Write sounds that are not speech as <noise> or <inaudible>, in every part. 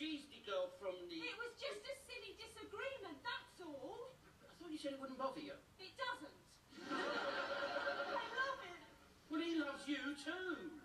she's the girl from the. It was just a silly disagreement, that's all. I thought you said it wouldn't bother you. It doesn't. <laughs> I love it. Well, he loves you too.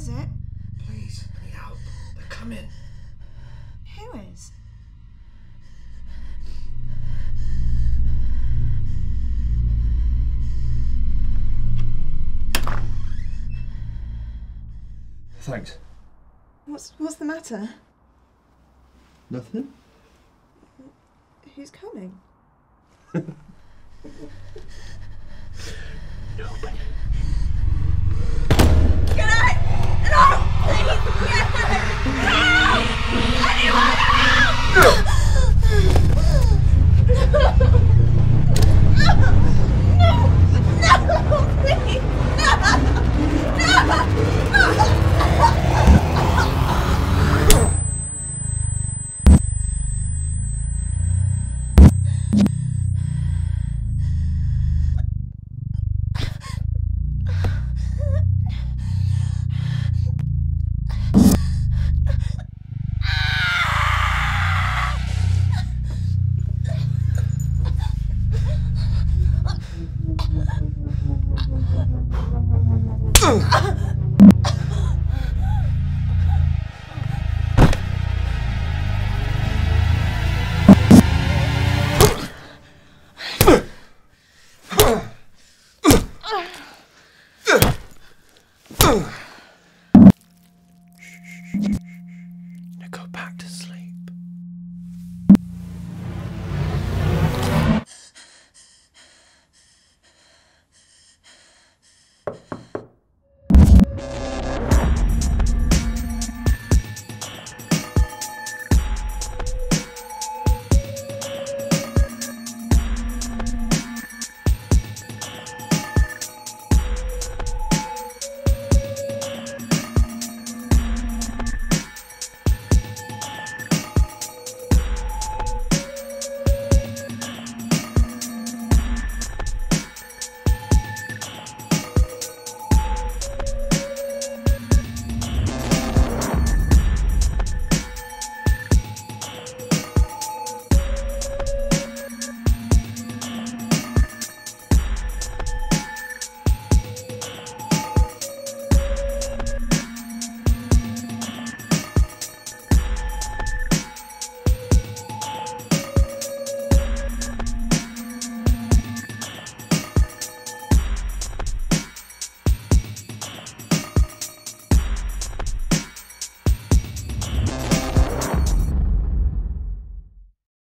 Is it? Please, let me out. They're coming. Who is? Thanks. What's what's the matter? Nothing? Who's coming? <laughs> Nobody. Ugh!